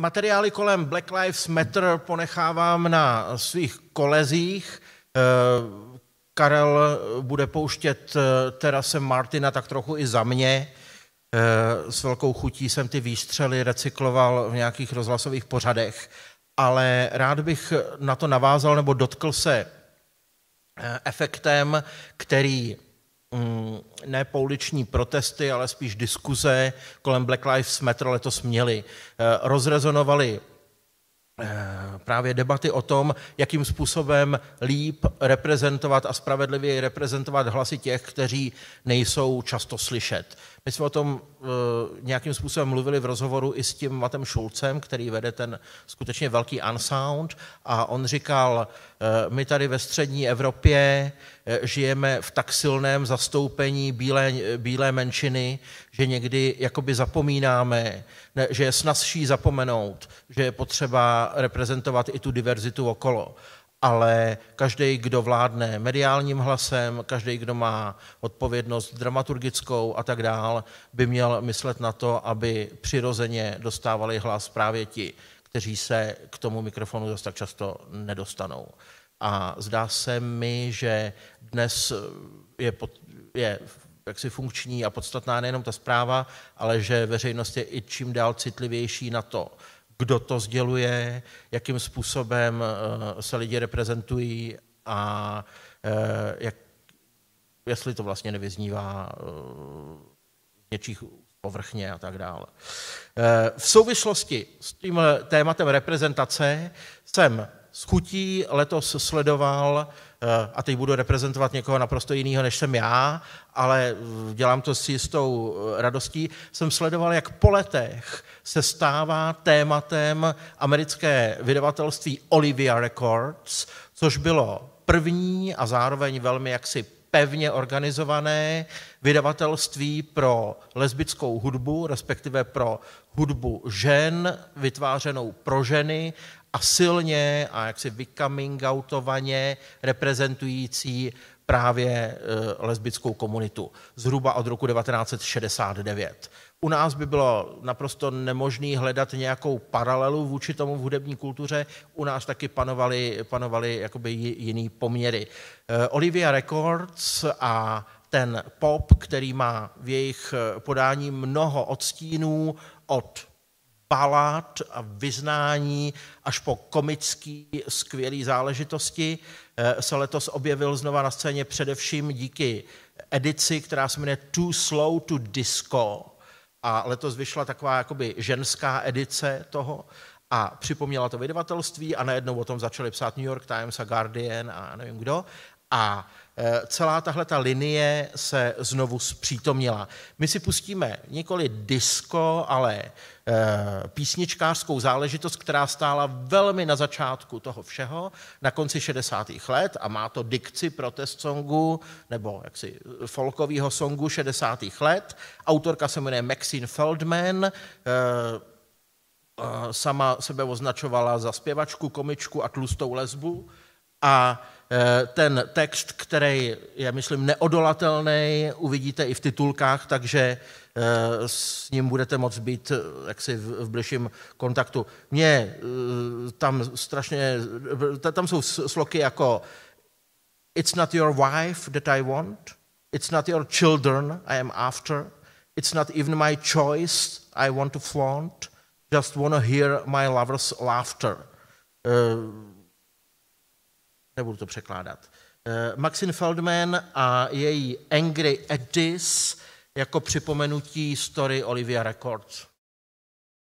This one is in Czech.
materiály kolem Black Lives Matter ponechávám na svých kolezích. Karel bude pouštět terasem Martina tak trochu i za mě. S velkou chutí jsem ty výstřely recykloval v nějakých rozhlasových pořadech, ale rád bych na to navázal nebo dotkl se efektem, který ne pouliční protesty, ale spíš diskuze kolem Black Lives Matter letos měly. Rozrezonovali Eh, právě debaty o tom, jakým způsobem líp reprezentovat a spravedlivěji reprezentovat hlasy těch, kteří nejsou často slyšet. My jsme o tom uh, nějakým způsobem mluvili v rozhovoru i s tím Matem Šulcem, který vede ten skutečně velký Unsound a on říkal, uh, my tady ve střední Evropě uh, žijeme v tak silném zastoupení bílé, bílé menšiny, že někdy jakoby zapomínáme, ne, že je snazší zapomenout, že je potřeba reprezentovat i tu diverzitu okolo ale každý, kdo vládne mediálním hlasem, každý, kdo má odpovědnost dramaturgickou a tak dál, by měl myslet na to, aby přirozeně dostávali hlas právě ti, kteří se k tomu mikrofonu dost tak často nedostanou. A zdá se mi, že dnes je, pod, je jaksi funkční a podstatná nejenom ta zpráva, ale že veřejnost je i čím dál citlivější na to, kdo to sděluje, jakým způsobem eh, se lidi reprezentují a eh, jak, jestli to vlastně nevyznívá eh, něčích povrchně a tak dále. V souvislosti s tím tématem reprezentace jsem s chutí letos sledoval a teď budu reprezentovat někoho naprosto jiného, než jsem já, ale dělám to s jistou eh, radostí, jsem sledoval, jak po letech se stává tématem americké vydavatelství Olivia Records, což bylo první a zároveň velmi jaksi pevně organizované vydavatelství pro lesbickou hudbu, respektive pro hudbu žen, vytvářenou pro ženy a silně a jaksi vycoming outovaně reprezentující právě e, lesbickou komunitu zhruba od roku 1969. U nás by bylo naprosto nemožné hledat nějakou paralelu vůči tomu v hudební kultuře. U nás taky panovaly, panovaly jakoby jiný poměry. E, Olivia Records a ten pop, který má v jejich e, podání mnoho odstínů od balad a vyznání až po komický skvělý záležitosti eh, se letos objevil znova na scéně především díky edici, která se jmenuje Too Slow to Disco. A letos vyšla taková jakoby ženská edice toho a připomněla to vydavatelství a najednou o tom začali psát New York Times a Guardian a nevím kdo. A celá tahle ta linie se znovu zpřítomnila. My si pustíme nikoli disco, ale eh, písničkářskou záležitost, která stála velmi na začátku toho všeho, na konci 60. let a má to dikci protest songu nebo jaksi folkového songu 60. let. Autorka se jmenuje Maxine Feldman, eh, sama sebe označovala za zpěvačku, komičku a tlustou lesbu a Eh, ten text, který je, myslím, neodolatelný, uvidíte i v titulkách, takže eh, s ním budete moct být eh, jaksi v, bližším kontaktu. Mě tam strašně, tam jsou sloky jako It's not your wife that I want, it's not your children I am after, it's not even my choice I want to flaunt, just want to hear my lover's laughter. Nebudu to překládat. Eh, Maxine Feldman a její Angry Eddies jako připomenutí story Olivia Records.